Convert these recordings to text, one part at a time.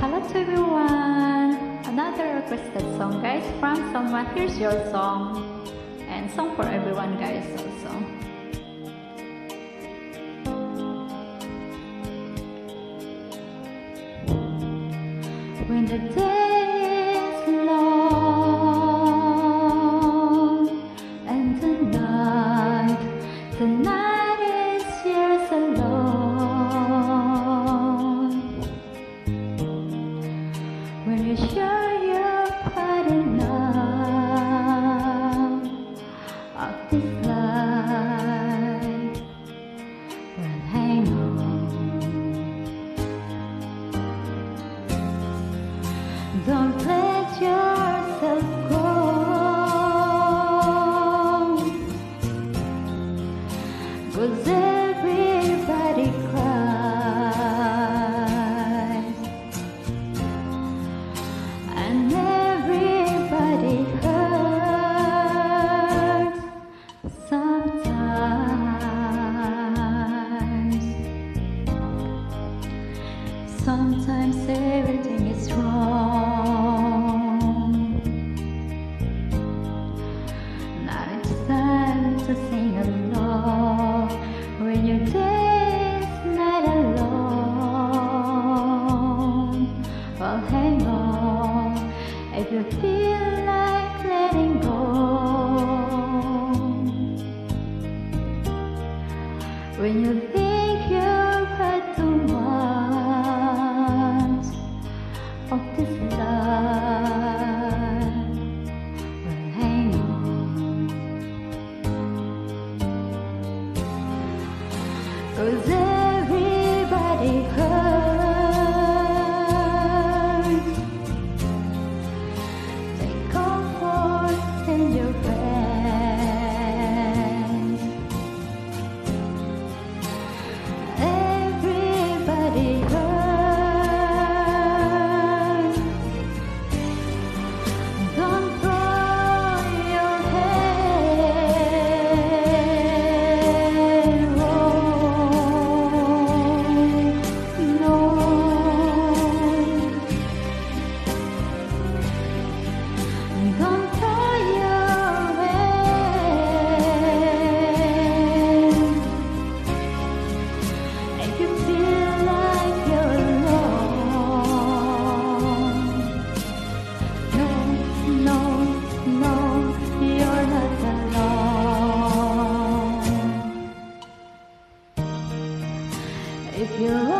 Hello to everyone! Another requested song guys from someone. Here's your song. And song for everyone guys also. When the day Cause everybody cries and everybody hurts sometimes. Sometimes everything is wrong. Now it's time to sing Well, hang on if you feel like letting go. When you feel you.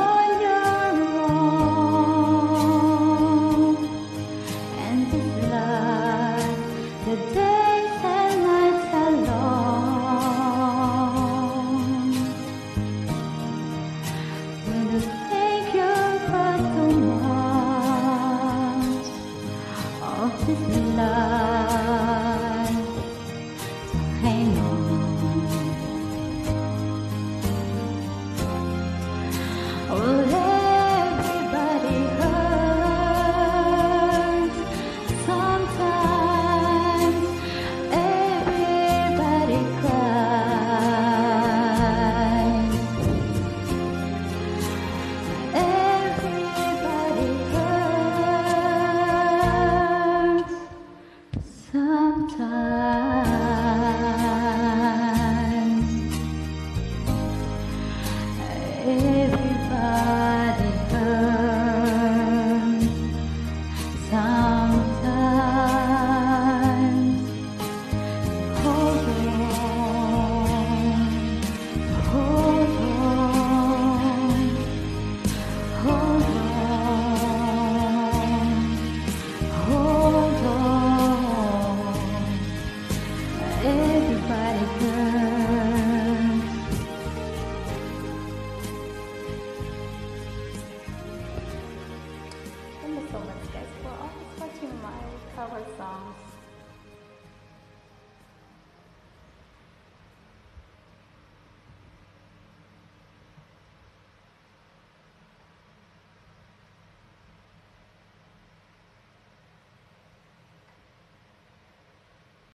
Our songs.